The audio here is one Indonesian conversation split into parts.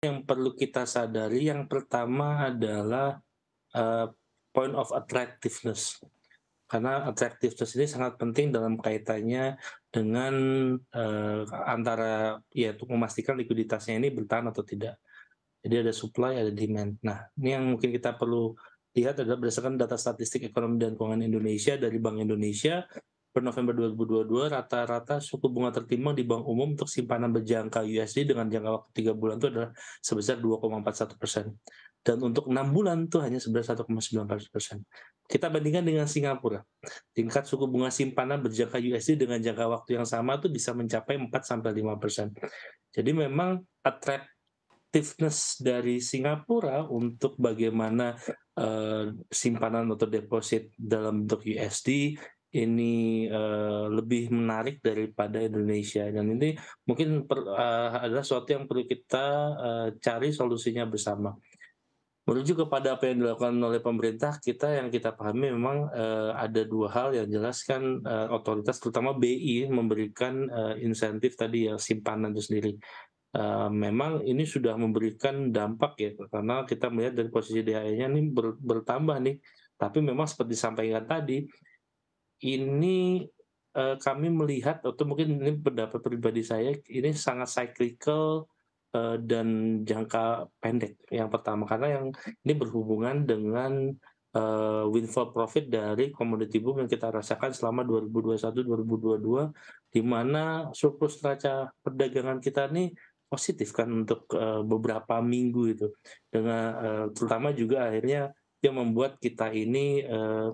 yang perlu kita sadari yang pertama adalah uh, point of attractiveness. Karena attractiveness ini sangat penting dalam kaitannya dengan uh, antara ya untuk memastikan likuiditasnya ini bertahan atau tidak. Jadi ada supply, ada demand. Nah, ini yang mungkin kita perlu lihat adalah berdasarkan data statistik ekonomi dan keuangan Indonesia dari Bank Indonesia per November 2022 rata-rata suku bunga tertimbang di bank umum untuk simpanan berjangka USD dengan jangka waktu tiga bulan itu adalah sebesar 2,41 persen dan untuk enam bulan itu hanya sebesar 1,94 persen. Kita bandingkan dengan Singapura, tingkat suku bunga simpanan berjangka USD dengan jangka waktu yang sama itu bisa mencapai 4 sampai 5 persen. Jadi memang attractiveness dari Singapura untuk bagaimana uh, simpanan atau deposit dalam bentuk USD ini uh, lebih menarik daripada Indonesia dan ini mungkin per, uh, adalah sesuatu yang perlu kita uh, cari solusinya bersama. Merujuk kepada apa yang dilakukan oleh pemerintah, kita yang kita pahami memang uh, ada dua hal yang jelaskan uh, otoritas, terutama BI memberikan uh, insentif tadi ya simpanan itu sendiri. Uh, memang ini sudah memberikan dampak ya, karena kita melihat dari posisi DHE-nya ini ber, bertambah nih. Tapi memang seperti disampaikan tadi, ini uh, kami melihat atau mungkin ini pendapat pribadi saya ini sangat cyclical uh, dan jangka pendek yang pertama. Karena yang ini berhubungan dengan uh, windfall profit dari commodity boom yang kita rasakan selama 2021-2022 di mana surplus neraca perdagangan kita ini positif kan untuk uh, beberapa minggu itu. Dengan uh, terutama juga akhirnya yang membuat kita ini uh,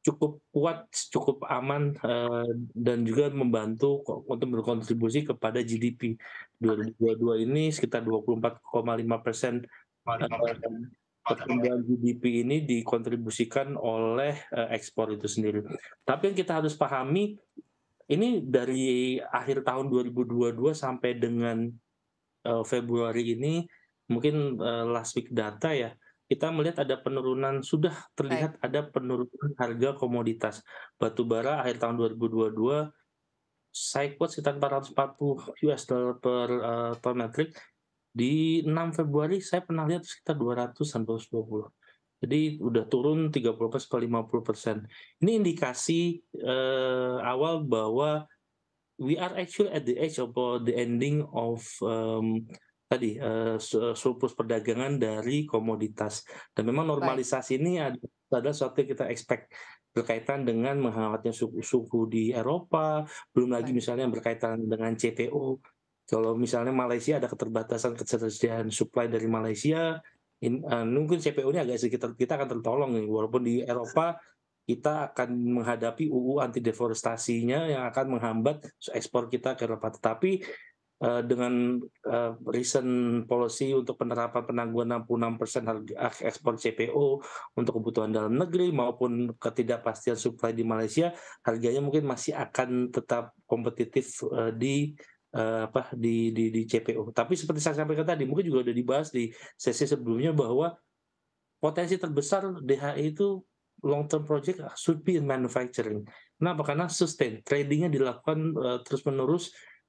cukup kuat, cukup aman uh, dan juga membantu untuk berkontribusi kepada GDP 2022 ini sekitar 24,5 persen pertumbuhan GDP ini dikontribusikan oleh uh, ekspor itu sendiri. Tapi yang kita harus pahami ini dari akhir tahun 2022 sampai dengan Februari ini mungkin last week data ya kita melihat ada penurunan sudah terlihat Baik. ada penurunan harga komoditas. Batu bara akhir tahun 2022 saya quote sekitar 440 US dollar per uh, ton metrik. Di 6 Februari saya pernah lihat sekitar 200 sampai 120 jadi udah turun 30 sampai 50 persen. Ini indikasi uh, awal bahwa we are actually at the edge of the ending of um, tadi uh, surplus perdagangan dari komoditas dan memang normalisasi Baik. ini ada sesuatu yang kita expect berkaitan dengan menghangatnya suhu, di Eropa, belum lagi Baik. misalnya berkaitan dengan CPO. Kalau misalnya Malaysia ada keterbatasan ketersediaan supply dari Malaysia, in, uh, mungkin CPO ini agak sedikit kita akan tertolong nih, walaupun di Eropa kita akan menghadapi UU anti deforestasinya yang akan menghambat ekspor kita ke Eropa. Tetapi dengan uh, recent policy untuk penerapan penangguhan 66% harga ekspor CPO untuk kebutuhan dalam negeri maupun ketidakpastian supply di Malaysia, harganya mungkin masih akan tetap kompetitif uh, di apa di, di di CPO. Tapi seperti saya sampaikan tadi, mungkin juga sudah dibahas di sesi sebelumnya bahwa potensi terbesar DHI itu long term project should be in manufacturing. Kenapa? Karena sustain tradingnya dilakukan uh, terus menerus Eh,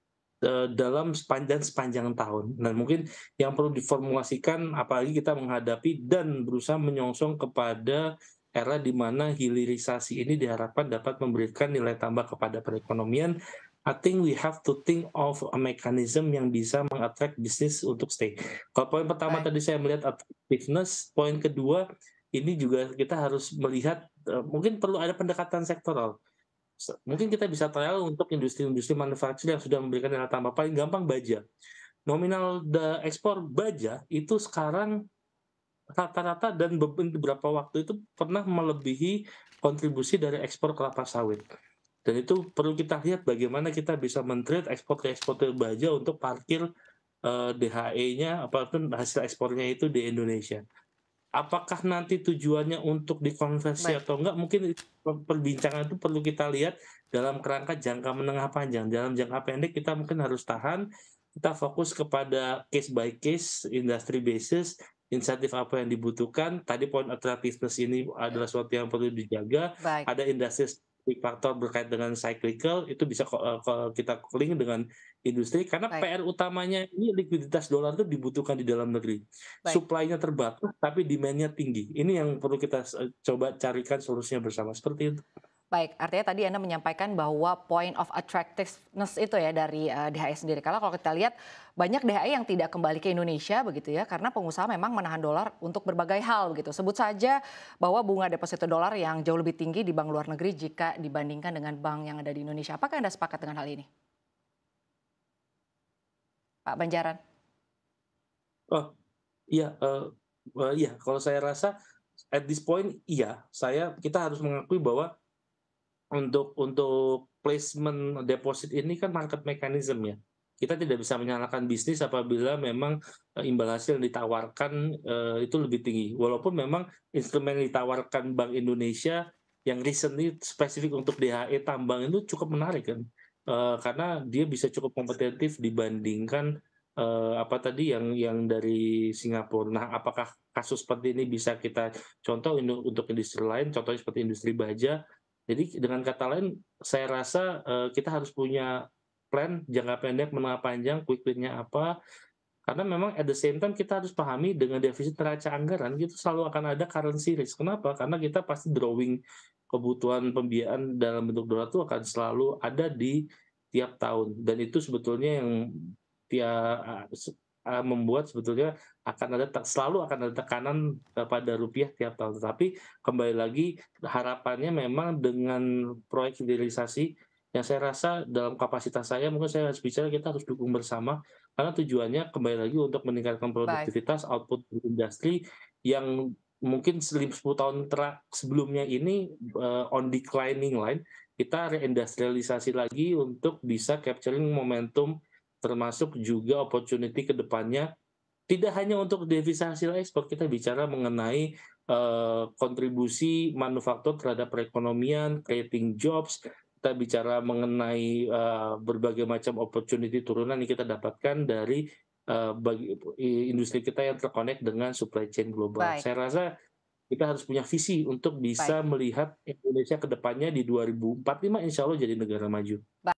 dalam sepanjang sepanjang tahun. Dan mungkin yang perlu diformulasikan apalagi kita menghadapi dan berusaha menyongsong kepada era di mana hilirisasi ini diharapkan dapat memberikan nilai tambah kepada perekonomian. I think we have to think of a mechanism yang bisa mengattract bisnis untuk stay. Kalau poin pertama tadi saya melihat attractiveness, poin kedua ini juga kita harus melihat uh, mungkin perlu ada pendekatan sektoral mungkin kita bisa trial untuk industri-industri manufaktur yang sudah memberikan nilai tambah paling gampang baja. Nominal the ekspor baja itu sekarang rata-rata dan beberapa waktu itu pernah melebihi kontribusi dari ekspor kelapa sawit. Dan itu perlu kita lihat bagaimana kita bisa men-trade ekspor ke ekspor baja untuk parkir uh, eh, DHE-nya apa pun hasil ekspornya itu di Indonesia apakah nanti tujuannya untuk dikonversi Baik. atau enggak? Mungkin perbincangan itu perlu kita lihat dalam kerangka jangka menengah panjang. Dalam jangka pendek kita mungkin harus tahan kita fokus kepada case by case industry basis insentif apa yang dibutuhkan. Tadi poin attractiveness ini adalah sesuatu yang perlu dijaga. Baik. ada industri faktor berkait dengan cyclical itu bisa kita link dengan industri karena Baik. PR utamanya ini likuiditas dolar itu dibutuhkan di dalam negeri. Supply-nya terbatas tapi demand-nya tinggi. Ini yang perlu kita coba carikan solusinya bersama seperti itu. Baik, artinya tadi Anda menyampaikan bahwa point of attractiveness itu ya dari uh, DHI sendiri. Kalau kalau kita lihat banyak DHI yang tidak kembali ke Indonesia begitu ya karena pengusaha memang menahan dolar untuk berbagai hal begitu. Sebut saja bahwa bunga deposito dolar yang jauh lebih tinggi di bank luar negeri jika dibandingkan dengan bank yang ada di Indonesia. Apakah Anda sepakat dengan hal ini? Pak Banjaran. Oh, iya uh, iya kalau saya rasa at this point iya, saya kita harus mengakui bahwa untuk untuk placement deposit ini kan market mechanism ya. Kita tidak bisa menyalahkan bisnis apabila memang uh, imbal hasil yang ditawarkan uh, itu lebih tinggi. Walaupun memang instrumen yang ditawarkan Bank Indonesia yang recently spesifik untuk DHE tambang itu cukup menarik kan. Uh, karena dia bisa cukup kompetitif dibandingkan uh, apa tadi yang yang dari Singapura. Nah, apakah kasus seperti ini bisa kita contoh untuk industri lain, contohnya seperti industri baja jadi dengan kata lain, saya rasa uh, kita harus punya plan jangka pendek, menengah panjang, quick win-nya apa. Karena memang at the same time kita harus pahami dengan defisit neraca anggaran itu selalu akan ada currency risk. Kenapa? Karena kita pasti drawing kebutuhan pembiayaan dalam bentuk dolar itu akan selalu ada di tiap tahun dan itu sebetulnya yang tiap uh, membuat sebetulnya akan ada selalu akan ada tekanan pada rupiah tiap tahun. Tetapi kembali lagi harapannya memang dengan proyek hilirisasi yang saya rasa dalam kapasitas saya mungkin saya harus bicara kita harus dukung bersama karena tujuannya kembali lagi untuk meningkatkan produktivitas Baik. output industri yang mungkin 10 tahun terak sebelumnya ini uh, on declining line kita reindustrialisasi lagi untuk bisa capturing momentum termasuk juga opportunity ke depannya tidak hanya untuk devisa hasil ekspor kita bicara mengenai uh, kontribusi manufaktur terhadap perekonomian, creating jobs, kita bicara mengenai uh, berbagai macam opportunity turunan yang kita dapatkan dari uh, bagi industri kita yang terkonek dengan supply chain global. Baik. Saya rasa kita harus punya visi untuk bisa Baik. melihat Indonesia ke depannya di 2045 insya Allah jadi negara maju. Baik.